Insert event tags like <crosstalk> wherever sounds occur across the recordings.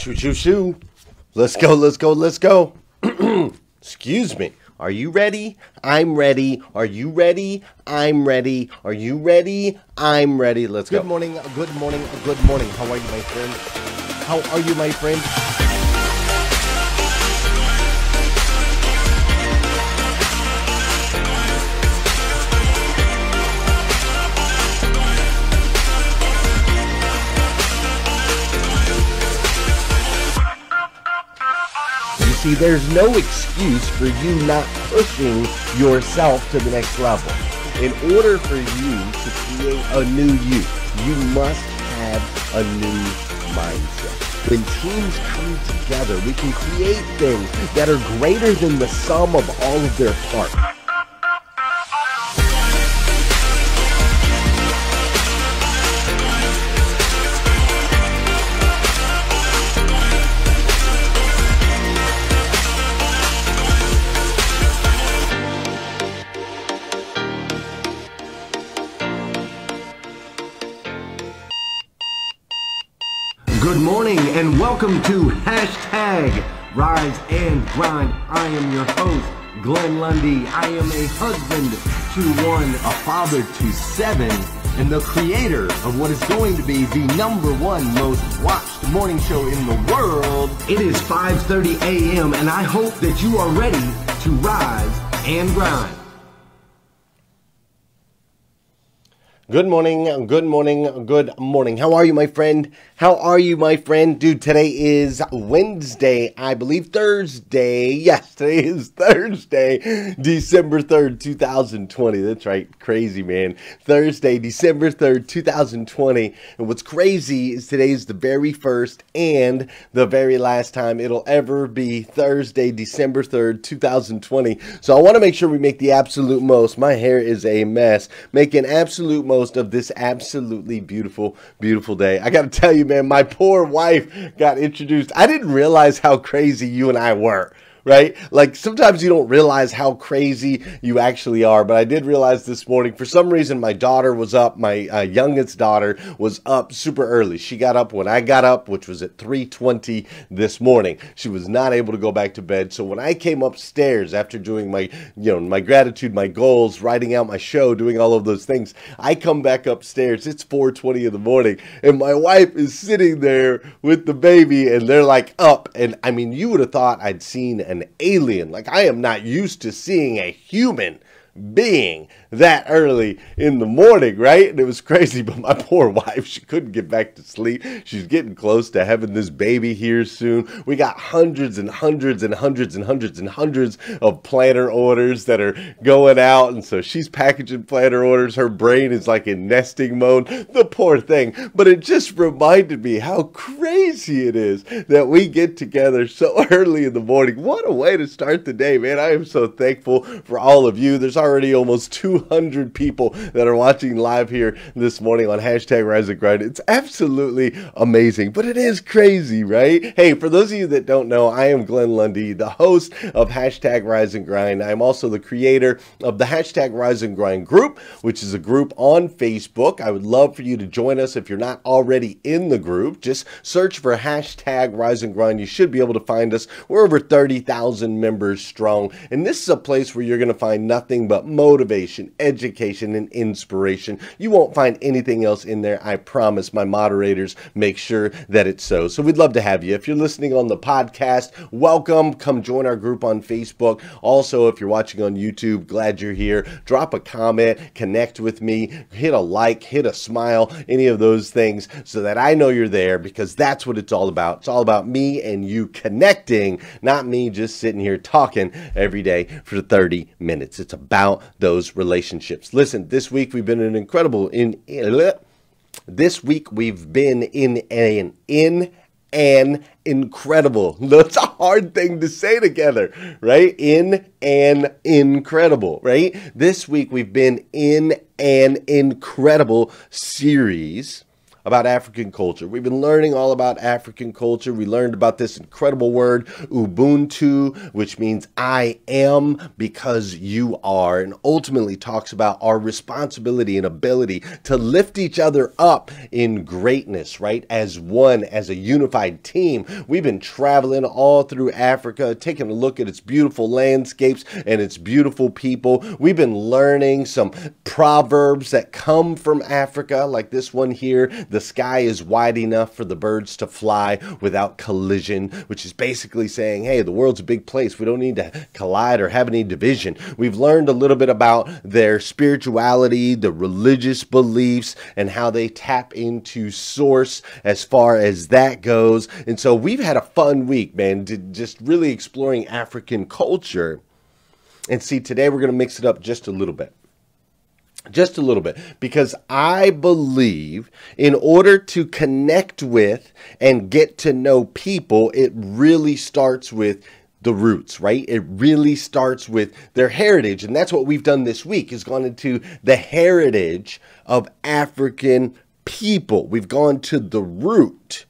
Shoo, shoo, shoo. Let's go, let's go, let's go. <clears throat> Excuse me. Are you ready? I'm ready. Are you ready? I'm ready. Are you ready? I'm ready. Let's Good go. Good morning, good morning, good morning. How are you, my friend? How are you, my friend? See, there's no excuse for you not pushing yourself to the next level. In order for you to create a new you, you must have a new mindset. When teams come together, we can create things that are greater than the sum of all of their parts. Morning and welcome to hashtag Rise and Grind. I am your host, Glenn Lundy. I am a husband to one, a father to seven, and the creator of what is going to be the number one most watched morning show in the world. It is 5:30 a.m. and I hope that you are ready to rise and grind. Good morning, good morning, good morning. How are you, my friend? How are you, my friend? Dude, today is Wednesday, I believe Thursday. <laughs> Yes, today is Thursday, December 3rd, 2020. That's right, crazy, man. Thursday, December 3rd, 2020. And what's crazy is today is the very first and the very last time it'll ever be Thursday, December 3rd, 2020. So I want to make sure we make the absolute most. My hair is a mess. Make an absolute most of this absolutely beautiful, beautiful day. I got to tell you, man, my poor wife got introduced. I didn't realize how crazy you and I were right? Like sometimes you don't realize how crazy you actually are. But I did realize this morning, for some reason, my daughter was up. My uh, youngest daughter was up super early. She got up when I got up, which was at 3:20 this morning. She was not able to go back to bed. So when I came upstairs after doing my, you know, my gratitude, my goals, writing out my show, doing all of those things, I come back upstairs. It's 4:20 in the morning, and my wife is sitting there with the baby, and they're like up. And I mean, you would have thought I'd seen an alien. Like I am not used to seeing a human being that early in the morning, right? And it was <laughs> crazy, but my poor wife, she couldn't get back to sleep. She's getting close to having this baby here soon. We got hundreds and hundreds and hundreds and hundreds and hundreds of planner orders that are going out. And so she's packaging planner orders. Her brain is like in nesting mode. The poor thing. But it just reminded me how crazy it is that we get together so <laughs> early in the morning. What a way to start the day, man. I am so thankful for all of you. There's already almost 200 people that are watching live here this morning on hashtag Rise and Grind. It's absolutely amazing, but it is crazy, right? Hey, for those of you that don't know, I am Glenn Lundy, the host of hashtag Rise and Grind. I'm also the creator of the hashtag Rise and Grind group, which is a group on Facebook. I would love for you to join us if you're not already in the group. Just search for hashtag Rise and Grind. You should be able to find us. We're over 30,000 members strong, and this is a place where you're going to find nothing but motivation, education, and inspiration. You won't find anything else in there. I promise my moderators make sure that it's so. So we'd love to have you. If you're listening on the podcast, welcome. Come join our group on Facebook. Also, if you're watching on YouTube, glad you're here. Drop a comment, connect with me, hit a like, hit a smile, any of those things so that I know you're there because that's what it's all about. It's all about me and you connecting, not me just sitting here talking every day for 30 minutes. It's about those relationships. Listen, this week we've been an incredible in this week we've been in an in an incredible. <laughs> That's a hard thing to say together, right? In an incredible, right? This week we've been in an incredible series about African culture. We've been learning all about African culture. We learned about this incredible word, Ubuntu, which means I am because you are, and ultimately talks about our responsibility and ability to lift each other up in greatness, right? As one, as a unified team. We've been traveling all through Africa, taking a look at its beautiful landscapes and its beautiful people. We've been learning some proverbs that come from Africa, like this one here the sky is wide enough for the birds to fly without collision, which is basically saying, hey, the world's a big place. We don't need to collide or have any division. We've learned a little bit about their spirituality, the religious beliefs, and how they tap into source as far as that goes. And so we've had a fun week, man, just really exploring African culture. And see, today we're going to mix it up just a little bit just a little bit because I believe in order to connect with and get to know people, it really starts with the roots, right? It really starts with their heritage. And that's what we've done this week is gone into the heritage of African people. We've gone to the root.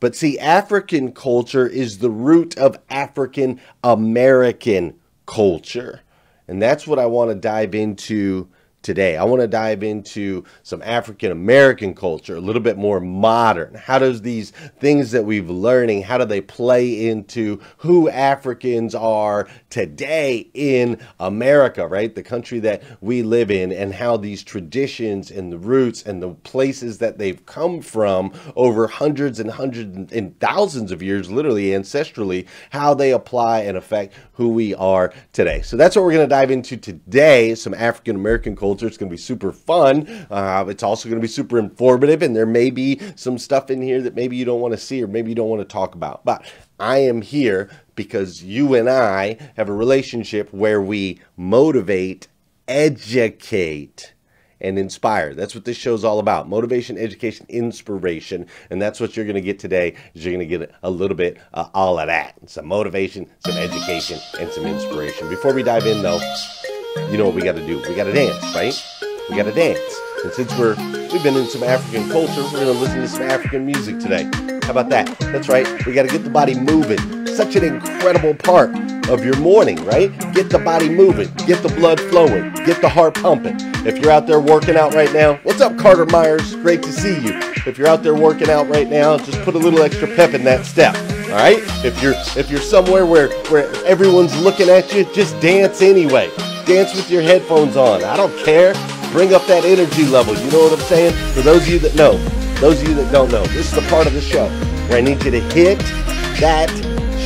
But see, African culture is the root of African American culture. And that's what I want to dive into today. I want to dive into some African American culture, a little bit more modern. How does these things that we've learning, how do they play into who Africans are today in America, right? The country that we live in and how these traditions and the roots and the places that they've come from over hundreds and hundreds and thousands of years, literally ancestrally, how they apply and affect who we are today. So that's what we're going to dive into today, some African American culture culture. It's going to be super fun. Uh, it's also going to be super informative, and there may be some stuff in here that maybe you don't want to see or maybe you don't want to talk about. But I am here because you and I have a relationship where we motivate, educate, and inspire. That's what this show is all about. Motivation, education, inspiration. And that's what you're going to get today is you're going to get a little bit uh, all of that. Some motivation, some education, and some inspiration. Before we dive in though, you know what we got to do? We got to dance, right? We got to dance. And since we're we've been in some African culture, we're to listen to some African music today. How about that? That's right. We got to get the body moving. Such an incredible part of your morning, right? Get the body moving, get the blood flowing, get the heart pumping. If you're out there working out right now, what's up, Carter Myers? Great to see you. If you're out there working out right now, just put a little extra pep in that step. All right? If you're if you're somewhere where where everyone's looking at you, just dance anyway. Dance with your headphones on. I don't care. Bring up that energy level. You know what I'm saying? For those of you that know, those of you that don't know, this is the part of the show where I need you to hit that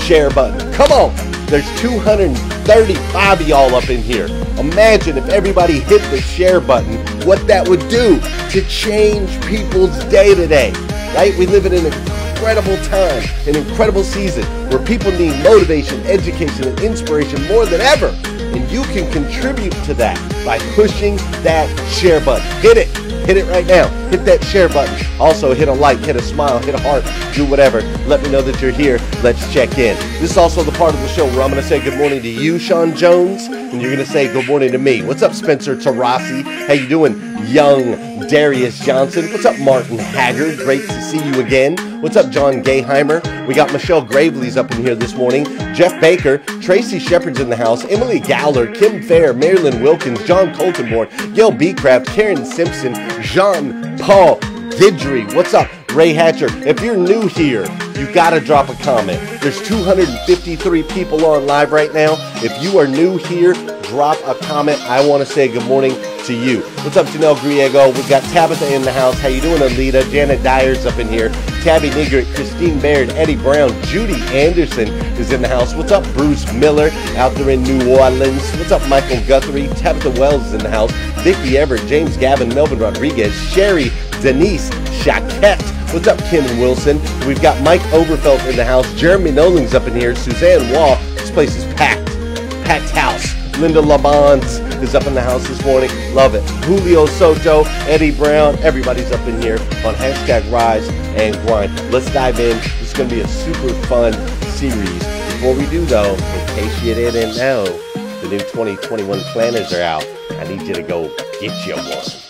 share button. Come on. There's 235 of y'all up in here. Imagine if everybody hit the share button, what that would do to change people's day to day. Right? We live in an incredible time, an incredible season where people need motivation, education, and inspiration more than ever. And you can contribute to that by pushing that share button. Hit it. Hit it right now. Hit that share button. Also, hit a like, hit a smile, hit a heart, do whatever. Let me know that you're here. Let's check in. This is also the part of the show where I'm going to say good morning to you, Sean Jones, and you're going to say good morning to me. What's up, Spencer Tarasi? How you doing, young Darius Johnson? What's up, Martin Haggard? Great to see you again. What's up, John Gayheimer? We got Michelle Gravely's up in here this morning. Jeff Baker, Tracy Shepard's in the house. Emily Gowler, Kim Fair, Marilyn Wilkins, John Coltonborn, Gail Beecraft, Karen Simpson, Jean Paul Gidry. What's up? Ray Hatcher, if you're new here, you gotta drop a comment. There's 253 people on live right now. If you are new here, drop a comment. I want to say good morning to you. What's up, Janelle Griego? We've got Tabitha in the house. How you doing, Alita? Janet Dyer's up in here. Tabby Nigert, Christine Baird, Eddie Brown, Judy Anderson is in the house. What's up, Bruce Miller out there in New Orleans? What's up, Michael Guthrie? Tabitha Wells is in the house. Vicky Everett, James Gavin, Melvin Rodriguez, Sherry, Denise, Shaquette. What's up, Kim Wilson? We've got Mike Overfelt in the house. Jeremy Noling's up in here. Suzanne Wall. This place is packed. Packed house. Linda Labons is up in the house this morning. Love it. Julio Soto, Eddie Brown, everybody's up in here on hashtag Rise and Grind. Let's dive in. It's going to be a super fun series. Before we do, though, in case you didn't know, the new 2021 planners are out. I need you to go get your one.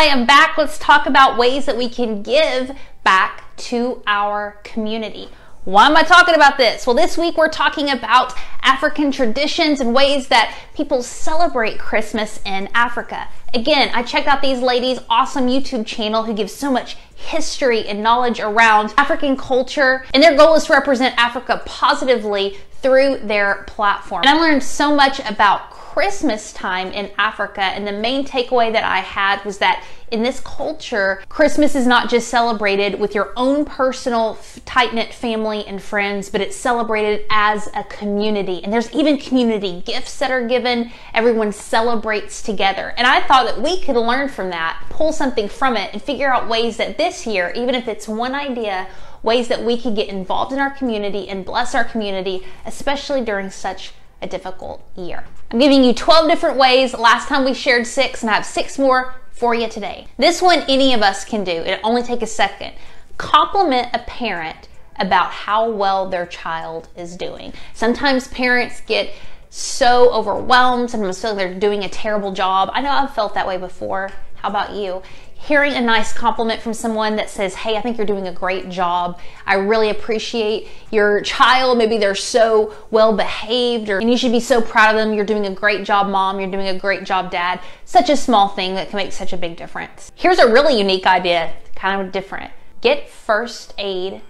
I am back. Let's talk about ways that we can give back to our community. Why am I talking about this? Well, this week we're talking about African traditions and ways that people celebrate Christmas in Africa. Again, I checked out these ladies' awesome YouTube channel who gives so much history and knowledge around African culture, and their goal is to represent Africa positively through their platform. And I learned so much about Christmas time in Africa, and the main takeaway that I had was that in this culture, Christmas is not just celebrated with your own personal tight knit family and friends, but it's celebrated as a community. And there's even community gifts that are given. Everyone celebrates together. And I thought that we could learn from that, pull something from it, and figure out ways that this year, even if it's one idea, ways that we could get involved in our community and bless our community, especially during such a difficult year. I'm giving you 12 different ways. Last time we shared six, and I have six more for you today. This one any of us can do. It only take a second. Compliment a parent about how well their child is doing. Sometimes parents get so overwhelmed, sometimes feel like they're doing a terrible job. I know I've felt that way before. How about you? Hearing a nice compliment from someone that says, Hey, I think you're doing a great job. I really appreciate your child. Maybe they're so well behaved, or and you should be so proud of them. You're doing a great job, mom. You're doing a great job, dad. Such a small thing that can make such a big difference. Here's a really unique idea, kind of different. Get first aid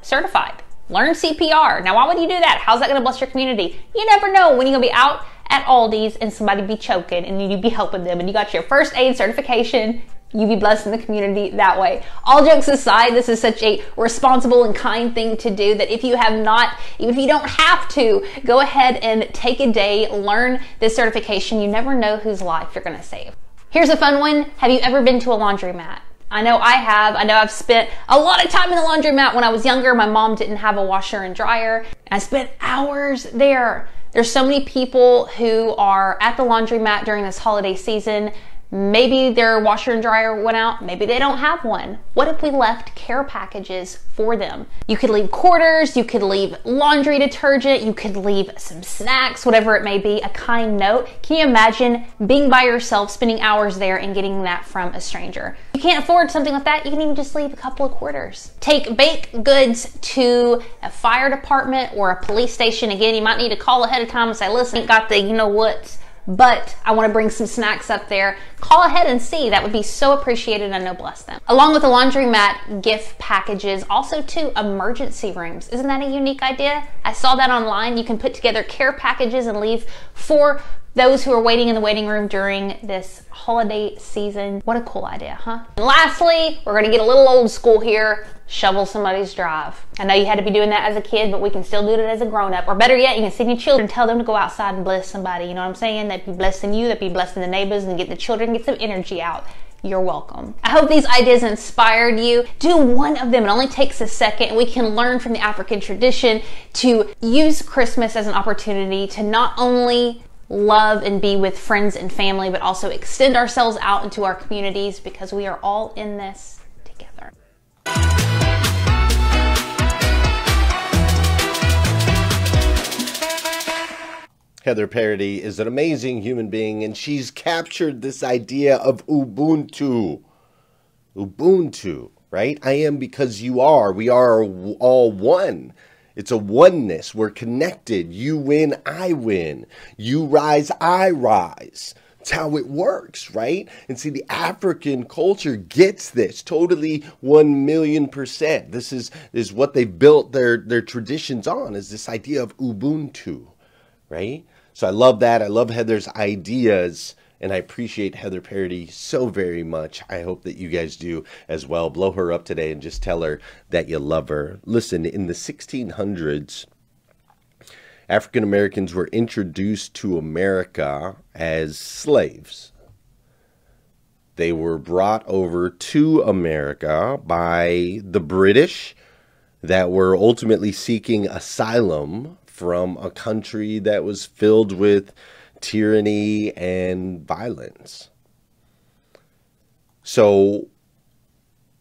certified. Learn CPR. Now, why would you do that? How's that going to bless your community? You never know when you're going to be out at Aldi's and somebody be choking and you be helping them and you got your first aid certification you be blessed in the community that way. All jokes aside, this is such a responsible and kind thing to do that if you have not, even if you don't have to, go ahead and take a day, learn this certification. You never know whose life you're going to save. Here's a fun one. Have you ever been to a laundromat? I know I have. I know I've spent a lot of time in the laundromat when I was younger. My mom didn't have a washer and dryer. I spent hours there. There's so many people who are at the laundromat during this holiday season Maybe their washer and dryer went out. Maybe they don't have one. What if we left care packages for them? You could leave quarters, you could leave laundry detergent, you could leave some snacks, whatever it may be, a kind note. Can you imagine being by yourself, spending hours there, and getting that from a stranger? You can't afford something like that, you can even just leave a couple of quarters. Take baked goods to a fire department or a police station. Again, you might need to call ahead of time and say, listen, got the you know what but I want to bring some snacks up there, call ahead and see. That would be so appreciated and no bless them. Along with the laundromat gift packages, also to emergency rooms. Isn't that a unique idea? I saw that online. You can put together care packages and leave for those who are waiting in the waiting room during this holiday season. What a cool idea, huh? And lastly, we're gonna get a little old school here shovel somebody's drive. I know you had to be doing that as a kid, but we can still do it as a grown up. Or better yet, you can send your children, tell them to go outside and bless somebody. You know what I'm saying? That'd be blessing you, that'd be blessing the neighbors, and get the children, get some energy out. You're welcome. I hope these ideas inspired you. Do one of them. It only takes a second, and we can learn from the African tradition to use Christmas as an opportunity to not only love and be with friends and family, but also extend ourselves out into our communities because we are all in this together. Heather Parady is an amazing human being, and she's captured this idea of Ubuntu. Ubuntu, right? I am because you are. We are all one. It's a oneness. We're connected. You win, I win. You rise, I rise. It's how it works, right? And see, the African culture gets this totally one million percent. This is, is what they built their, their traditions on, is this idea of Ubuntu, right? So I love that. I love Heather's ideas and I appreciate Heather Parady so very much. I hope that you guys do as well. Blow her up today and just tell her that you love her. Listen, in the 1600s, African Americans were introduced to America as slaves. They were brought over to America by the British that were ultimately seeking asylum from a country that was filled with tyranny and violence. So,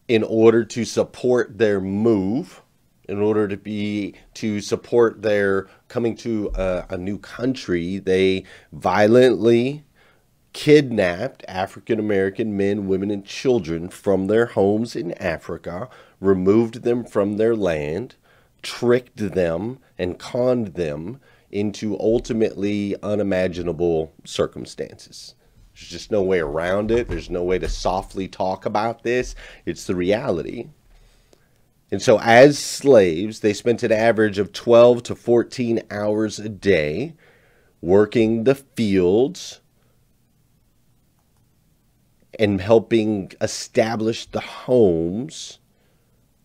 in order to support their move, in order to be to support their coming to a, a new country, they violently kidnapped African American men, women, and children from their homes in Africa, removed them from their land, tricked them, and conned them into ultimately unimaginable circumstances. There's just no way around it. There's no way to softly talk about this. It's the reality. And so, as slaves, they spent an average of 12 to 14 hours a day working the fields and helping establish the homes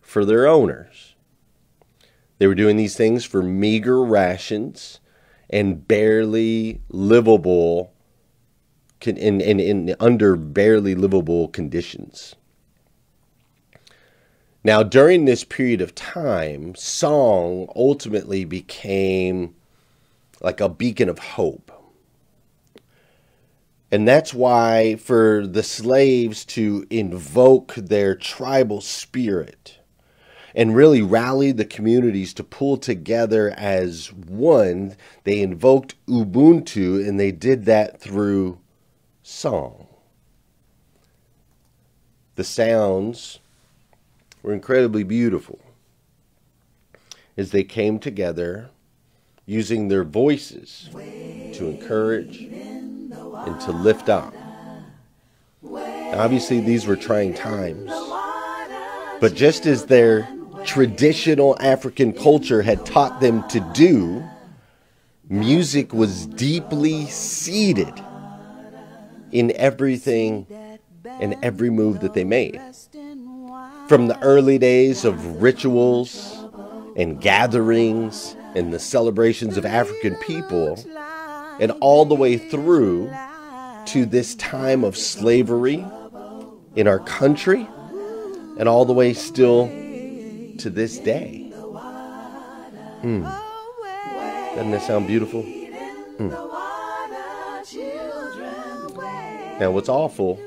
for their owners. They were doing these things for meager rations and barely livable in, in, in under barely livable conditions. Now, during this period of time, song ultimately became like a beacon of hope. And that's why, for the slaves to invoke their tribal spirit and really rallied the communities to pull together as one, they invoked Ubuntu and they did that through song. The sounds were incredibly beautiful as they came together using their voices to encourage and to lift up. Obviously, these were trying times, but just as their traditional African culture had taught them to do, music was deeply seated in everything and every move that they made. From the early days of rituals and gatherings and the celebrations of African people, and all the way through to this time of slavery in our country, and all the way still to this day. Mm. Doesn't that sound beautiful? Mm. Now, what's awful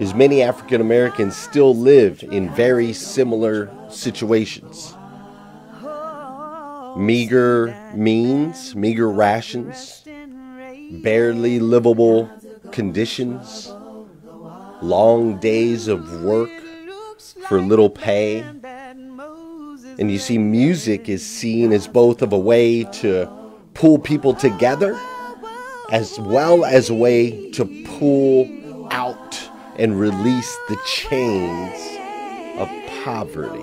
is many African Americans still live in very similar situations. Meager means, meager rations, barely livable conditions, long days of work for little pay. And you see, music is seen as both of a way to pull people together as well as a way to pull out and release the chains of poverty.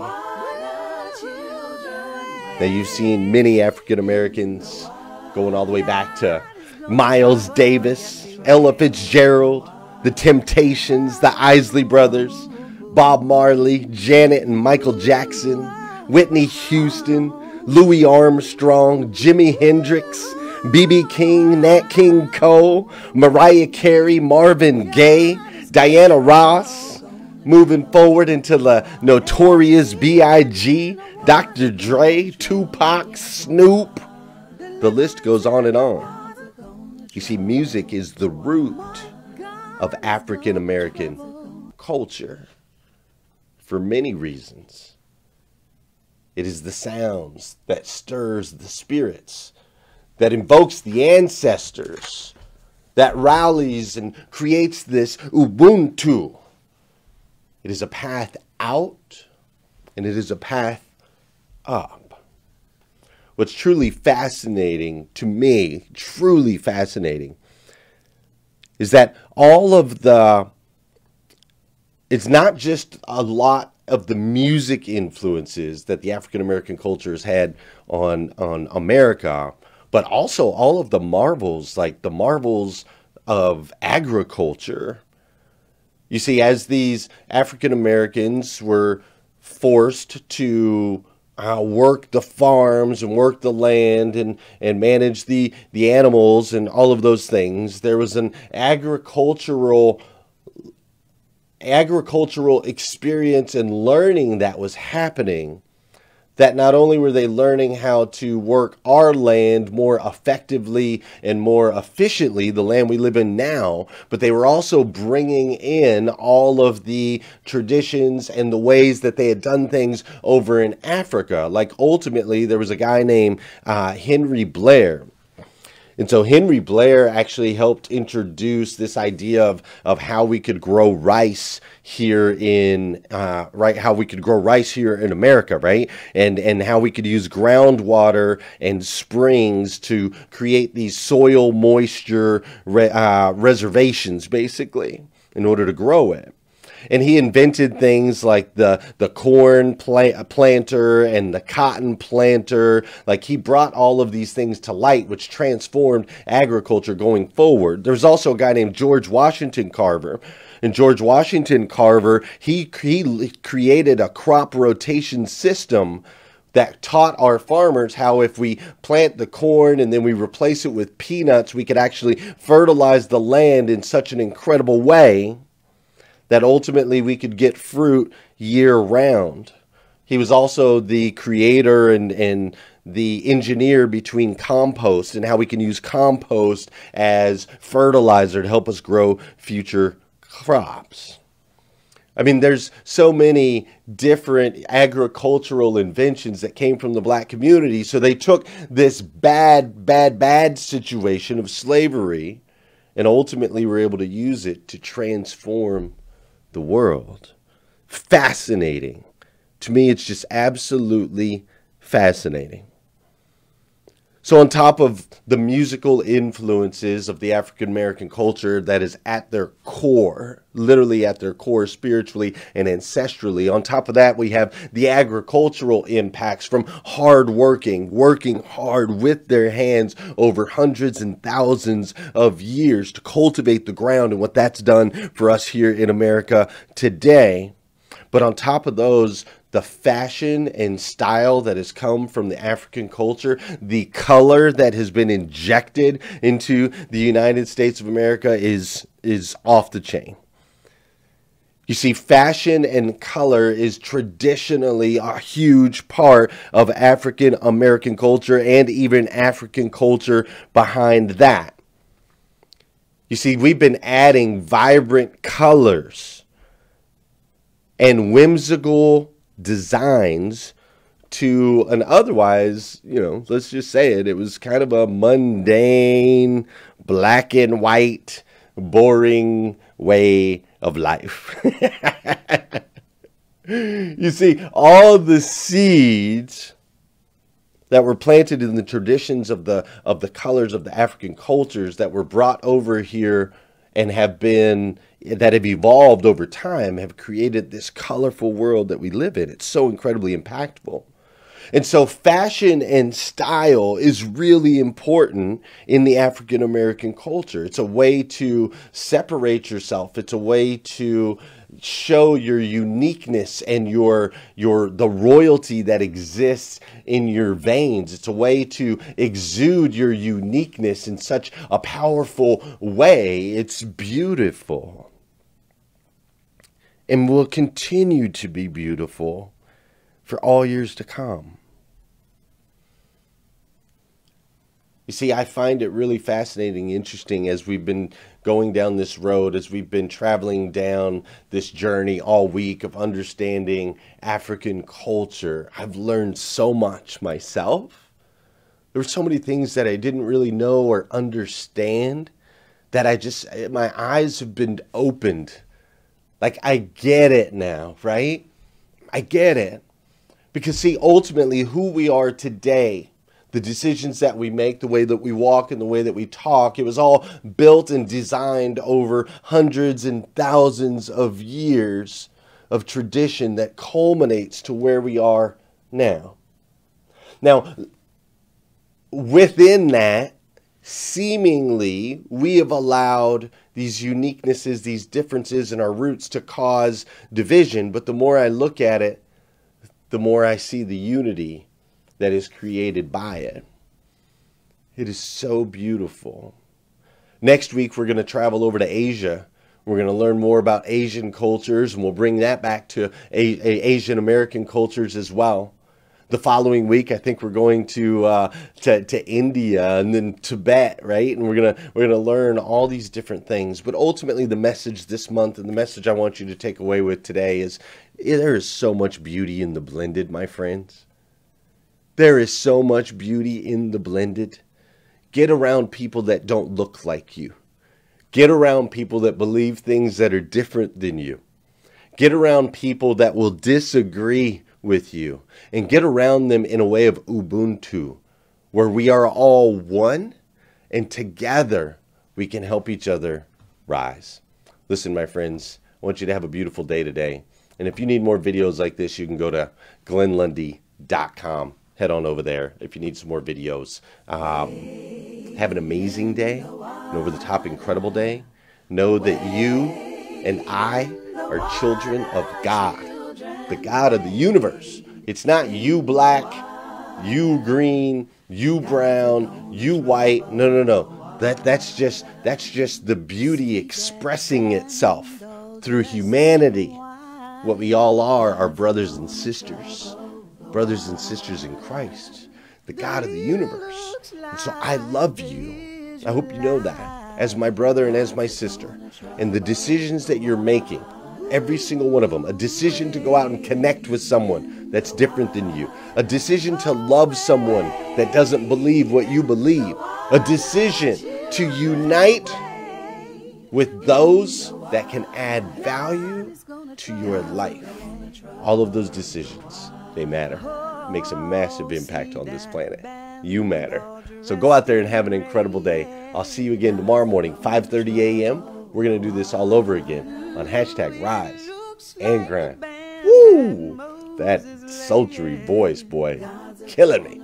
Now, you've seen many African Americans going all the way back to Miles Davis, Ella Fitzgerald, the Temptations, the Isley Brothers, Bob Marley, Janet and Michael Jackson, Whitney Houston, Louis Armstrong, Jimi Hendrix, B.B. King, Nat King Cole, Mariah Carey, Marvin Gaye, Diana Ross, moving forward into the notorious B.I.G., Dr. Dre, Tupac, Snoop. The list goes on and on. You see, music is the root of African American culture for many reasons. It is the sounds that stirs the spirits, that invokes the ancestors, that rallies and creates this Ubuntu. It is a path out and it is a path up. What's truly fascinating to me, truly fascinating, is that all of the, it's not just a lot of the music influences that the African American culture has had on, on America, but also all of the marvels, like the marvels of agriculture. You see, as these African Americans were forced to uh, work the farms and work the land and, and manage the, the animals and all of those things, there was an agricultural agricultural experience and learning that was happening that not only were they learning how to work our land more effectively and more efficiently, the land we live in now, but they were also bringing in all of the traditions and the ways that they had done things over in Africa. Like ultimately, there was a guy named uh, Henry Blair. And so Henry Blair actually helped introduce this idea of, of how we could grow rice here in uh, right how we could grow rice here in America, right? And and how we could use groundwater and springs to create these soil moisture re, uh, reservations, basically, in order to grow it and he invented things like the the corn plant, planter and the cotton planter. Like he brought all of these things to light, which transformed agriculture going forward. There's also a guy named George Washington Carver. And George Washington Carver, he, he created a crop rotation system that taught our farmers how if we plant the corn and then we replace it with peanuts, we could actually fertilize the land in such an incredible way that ultimately we could get fruit year round. He was also the creator and, and the engineer between compost and how we can use compost as fertilizer to help us grow future crops. I mean, there's so many different agricultural inventions that came from the black community. So they took this bad, bad, bad situation of slavery and ultimately were able to use it to transform the world. Fascinating. To me, it's just absolutely fascinating. So, on top of the musical influences of the African American culture that is at their core, literally at their core, spiritually and ancestrally, on top of that, we have the agricultural impacts from hard working, working hard with their hands over hundreds and thousands of years to cultivate the ground and what that's done for us here in America today. But on top of those, the fashion and style that has come from the African culture, the color that has been injected into the United States of America is is off the chain. You see, fashion and color is traditionally a huge part of African American culture and even African culture behind that. You see, we've been adding vibrant colors and whimsical designs to an otherwise, you know, let's just say it, it was kind of a mundane, black and white, boring way of life. <laughs> you see, all the seeds that were planted in the traditions of the of the colors of the African cultures that were brought over here and have been that have evolved over time have created this colorful world that we live in. It's so incredibly impactful. And so, fashion and style is really important in the African American culture. It's a way to separate yourself. It's a way to show your uniqueness and your your the royalty that exists in your veins. It's a way to exude your uniqueness in such a powerful way. It's beautiful. And will continue to be beautiful for all years to come. You see, I find it really fascinating, interesting as we've been going down this road, as we've been traveling down this journey all week of understanding African culture. I've learned so much myself. There were so many things that I didn't really know or understand that I just, my eyes have been opened. Like, I get it now, right? I get it. Because, see, ultimately, who we are today the decisions that we make, the way that we walk, and the way that we talk. It was all built and designed over hundreds and thousands of years of tradition that culminates to where we are now. Now, within that, seemingly, we have allowed these uniquenesses, these differences in our roots to cause division. But the more I look at it, the more I see the unity that is created by it. It is so beautiful. Next week, we're going to travel over to Asia. We're going to learn more about Asian cultures, and we'll bring that back to Asian American cultures as well. The following week, I think we're going to, uh, to to India and then Tibet, right? And we're gonna we're gonna learn all these different things. But ultimately, the message this month and the message I want you to take away with today is there is so much beauty in the blended, my friends. There is so much beauty in the blended. Get around people that don't look like you. Get around people that believe things that are different than you. Get around people that will disagree with you and get around them in a way of Ubuntu, where we are all one and together we can help each other rise. Listen, my friends, I want you to have a beautiful day today. And if you need more videos like this, you can go to glennlundy.com. Head on over there if you need some more videos. Um, have an amazing day, an over the top incredible day. Know that you and I are children of God, the God of the universe. It's not you black, you green, you brown, you white. No, no, no. That that's just that's just the beauty expressing itself through humanity. What we all are are brothers and sisters. Brothers and sisters in Christ, the God of the universe. And so I love you. I hope you know that as my brother and as my sister. And the decisions that you're making every single one of them. A decision to go out and connect with someone that's different than you. A decision to love someone that doesn't believe what you believe. A decision to unite with those that can add value to your life. All of those decisions, they matter. It makes a massive impact on this planet. You matter. So go out there and have an incredible day. I'll see you again tomorrow morning, 5:30 a.m. We're going to do this all over again on hashtag rise and grind. Woo! That sultry voice, boy, killing me.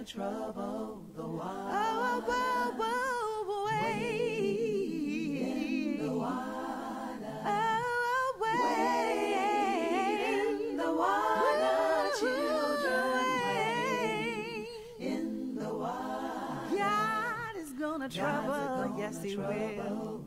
Trouble, yes he will.